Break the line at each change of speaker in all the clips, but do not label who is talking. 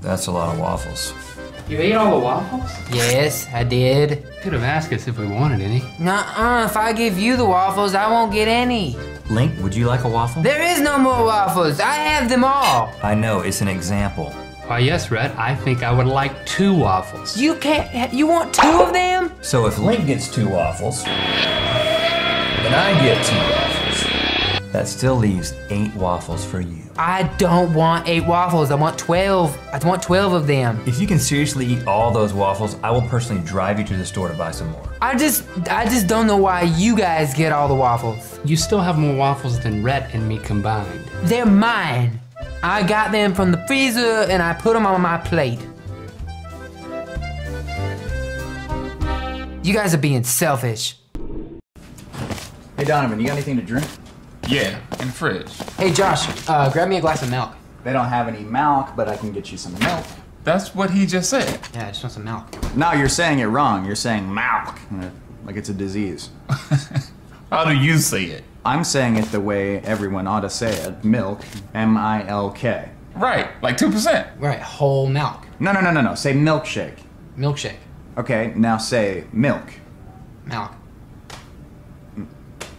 That's a lot of waffles.
You ate all the waffles?
Yes, I did.
Could have asked us if we wanted any.
Nuh-uh, if I give you the waffles, I won't get any.
Link, would you like a waffle?
There is no more waffles. I have them all.
I know, it's an example.
Why, yes, Rhett, I think I would like two waffles.
You can't, you want two of them?
So if Link gets two waffles, then I get two waffles, that still leaves eight waffles for you.
I don't want eight waffles. I want 12. I want 12 of them.
If you can seriously eat all those waffles, I will personally drive you to the store to buy some more.
I just, I just don't know why you guys get all the waffles.
You still have more waffles than Rhett and me combined.
They're mine. I got them from the freezer and I put them on my plate. You guys are being selfish.
Hey Donovan, you got anything to drink?
Yeah, in the fridge.
Hey, Josh, uh, grab me a glass of milk.
They don't have any milk, but I can get you some milk.
That's what he just said.
Yeah, I just want some milk.
No, you're saying it wrong. You're saying milk, like it's a disease.
How do you say it?
I'm saying it the way everyone ought to say it. Milk, M-I-L-K.
Right, like 2%.
Right, whole milk.
No, no, no, no, no. Say milkshake.
Milkshake.
Okay, now say milk.
Milk.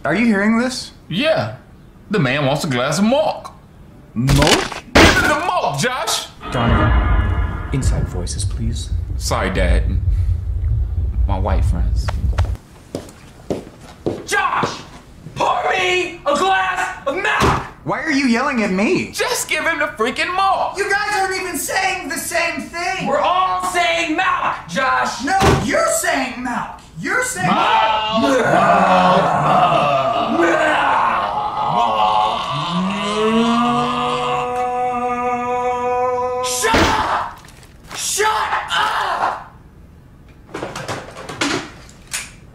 Are you hearing this?
Yeah. The man wants a glass of milk.
Milk?
Give him the milk, Josh!
Donovan, inside voices, please.
Sorry, Dad. My white friends.
Josh, pour me a glass of milk.
Why are you yelling at me?
Just give him the freaking milk!
You guys aren't even saying the same thing.
We're all saying milk, Josh.
No, you're saying milk. You're saying
Shut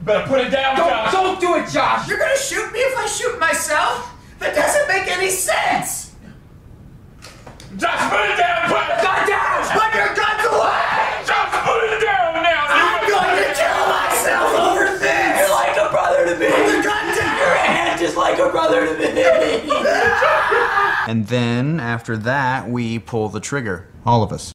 Better put it down,
Don't, don't do it, Josh.
You're gonna shoot me if I shoot myself? That doesn't make any sense.
Josh, put it down! Put it
Gun down!
Put your guns away!
Josh, put it down now!
I'm going to kill myself over this!
You're like a brother to me.
the gun down!
Your hand is like a brother to me.
And then after that, we pull the trigger. All of us.